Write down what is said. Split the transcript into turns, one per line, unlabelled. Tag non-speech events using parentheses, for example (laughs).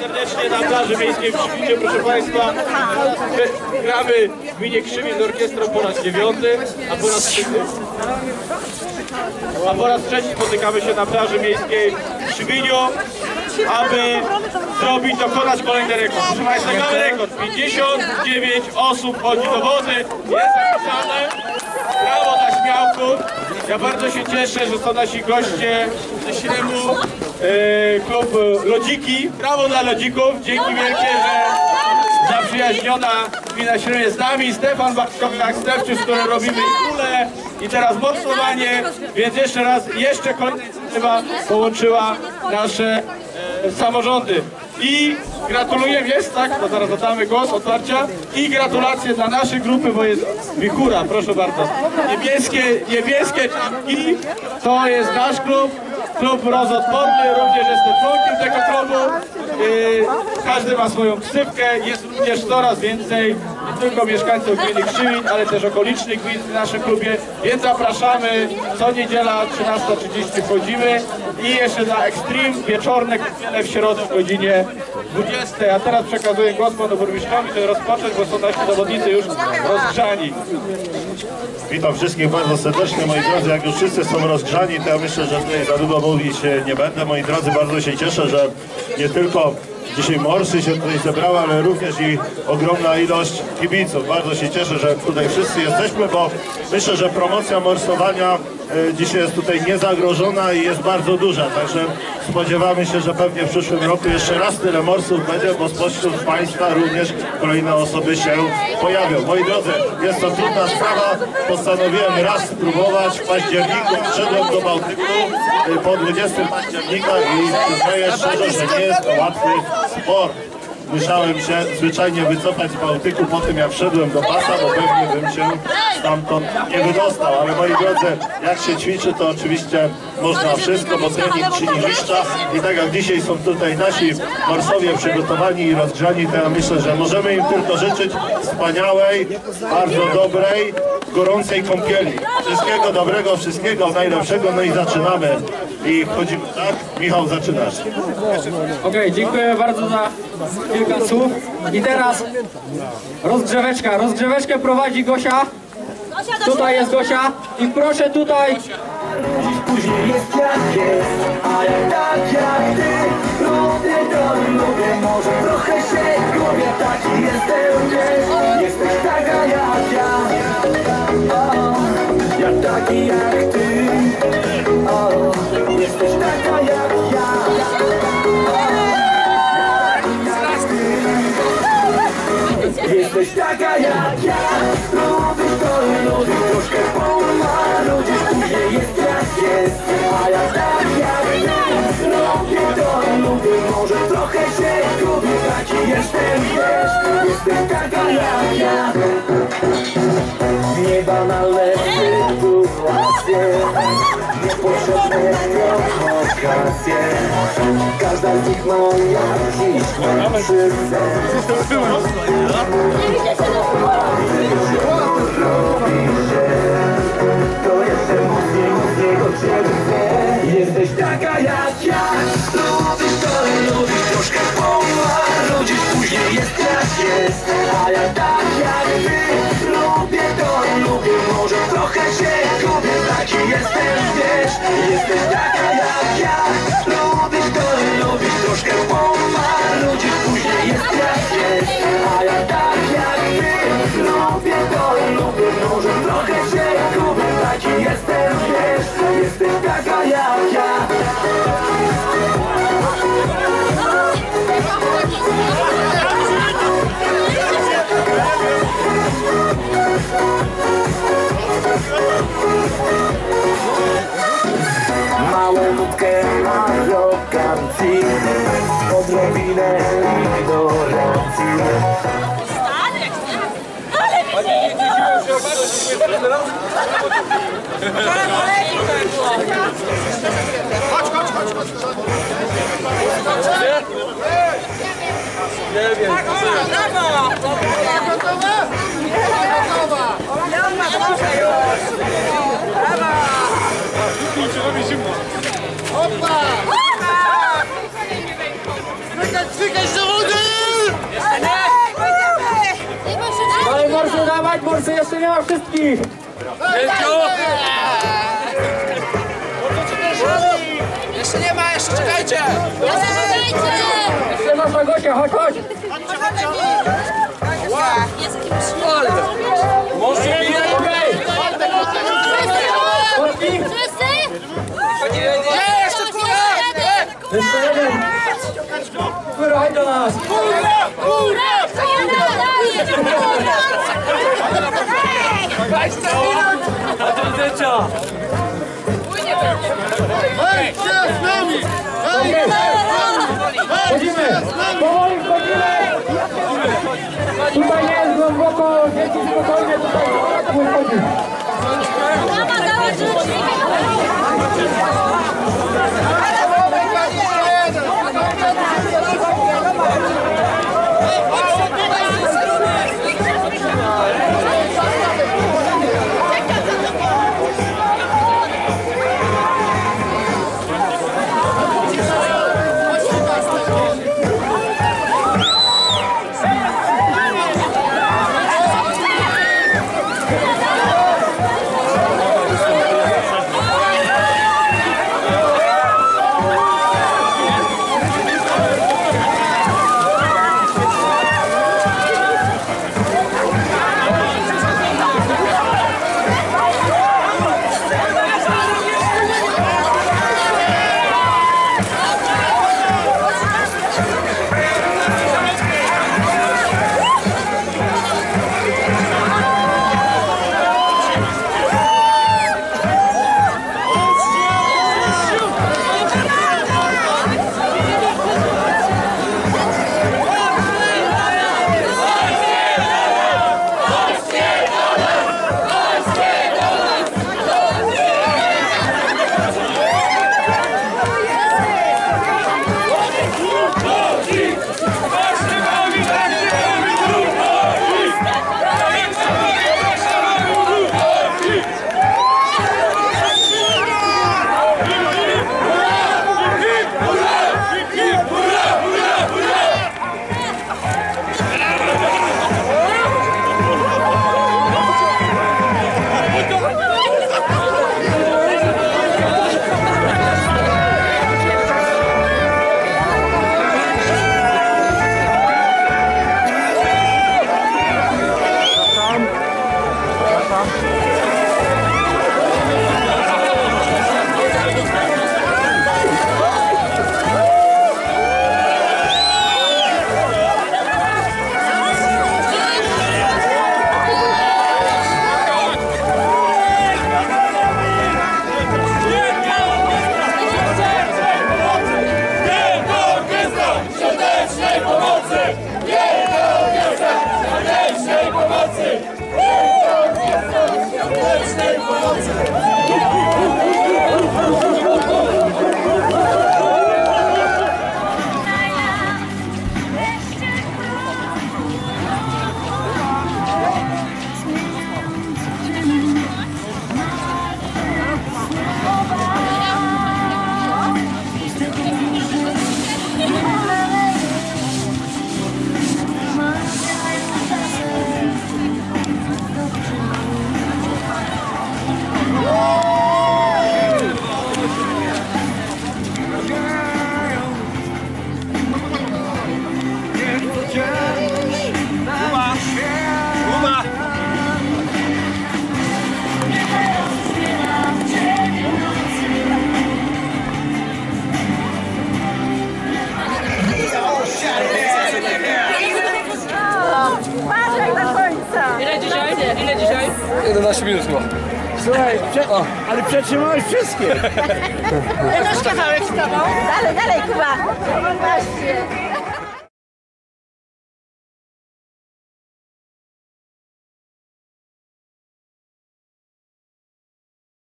serdecznie na plaży miejskiej w Krzywinie, proszę Państwa. My Gramy w gminie Krzywin z orkiestrą po raz dziewiąty, a po raz trzeci, a po raz trzeci spotykamy się na plaży miejskiej w Krzywiniu, aby zrobić, dokonać kolejny rekord. Proszę Państwa, mamy rekord. 59 osób chodzi do wody, jest zapisane. Brawo dla śmiałków. Ja bardzo się cieszę, że są nasi goście ze Śremu, e, klub Lodziki. Brawo dla Lodzików. Dzięki wielkie, że zaprzyjaźniona gmina Śrem z nami. Stefan Bachkowiak, Stefczyk, z którym robimy i kulę i teraz morsowanie. Więc jeszcze raz, jeszcze kolejna inicjatywa połączyła nasze e, samorządy. I gratuluję, jest tak, to zaraz oddamy głos, otwarcia. I gratulacje dla naszej grupy, bo jest Wichura, proszę bardzo. Niebieskie, niebieskie czapki, to jest nasz klub, klub rozodporny, również jestem członkiem tego klubu. Yy, każdy ma swoją ksywkę, jest również coraz więcej tylko mieszkańców gminy Krzywin, ale też okolicznych gmin w naszym klubie, więc zapraszamy, co niedziela 13.30 wchodzimy i jeszcze na Extreme wieczorne w środę o godzinie 20. A teraz przekazuję głos panu burmistrzowi, żeby rozpocząć, bo są nasi zawodnicy już rozgrzani.
Witam wszystkich bardzo serdecznie, moi drodzy. Jak już wszyscy są rozgrzani, to ja myślę, że tutaj za długo mówić e, nie będę. Moi drodzy, bardzo się cieszę, że nie tylko dzisiaj morsy się tutaj zebrały, ale również i ogromna ilość kibiców. Bardzo się cieszę, że tutaj wszyscy jesteśmy, bo myślę, że promocja morsowania dzisiaj jest tutaj niezagrożona i jest bardzo duża. Także spodziewamy się, że pewnie w przyszłym roku jeszcze raz tyle morsów będzie, bo spośród Państwa również kolejne osoby się pojawią. Moi drodzy, jest to trudna sprawa. Postanowiłem raz spróbować w październiku. Wszedłem do Bałtyku y, po 20 października i przyznaję szczerze, że nie jest to łatwy sport. Musiałem się zwyczajnie wycofać z Bałtyku po tym jak wszedłem do pasa, bo pewnie bym się stamtąd nie wydostał. Ale moi drodzy, jak się ćwiczy, to oczywiście można wszystko, bo trening czyni mistrza. I tak jak dzisiaj są tutaj nasi morsowie przygotowani i rozgrzani, to ja myślę, że możemy im tylko życzyć wspaniałej, bardzo dobrej, gorącej kąpieli. Wszystkiego dobrego, wszystkiego najlepszego, no i zaczynamy. I wchodzimy, tak? Michał, zaczynasz.
Okej, dziękuję bardzo za kilka słów. I teraz rozgrzeweczka. Rozgrzeweczkę prowadzi Gosia. Tutaj jest Gosia. I proszę tutaj
Później jest jak jest, a ja tak jak ty Lubię to lubię, może trochę się gubię Taki jestem, wiesz, jesteś taka jak ja Ja taki jak ty Niepotrzebne prowokacje Każda z nich ma jakiś mężczyzn robi się To jeszcze mocniej, mocniej do ciebie Jesteś taka ja Lubisz to lubisz troszkę Później jest jest A ja tak jak ty Lubię to lubię Może trochę się jestem, wiesz Jesteś taka jak ja. Lubisz to lubisz troszkę pomarudzisz Później jest jak Małą nutkę arogancji Odrobinę ignorancji
stykać do wody! Jeszcze nie!
Dalej Morsy, dawać Morsy, jeszcze nie ma wszystkich! Pięciu!
Jeszcze nie ma, jeszcze czekajcie!
Jeszcze czekajcie! Jeszcze masz Magosia, chodź, chodź! Jest jakiś przyjemny. Może bije? Wszyscy? Wszyscy?
Nie, nie, jeszcze kurwa!
Jeszcze jeden. Góra, chodź do nas. Chodzimy! Powoli wchodzimy! Tutaj nie jest głęboko, dzieci spokojnie tutaj wchodzić.
Patrzaj
11 minut chyba.
Słuchaj, prze... ale przetrzymałeś wszystkie.
Janusz (laughs) kawałek z tobą? Dalej, dalej, Kuba! Właśnie.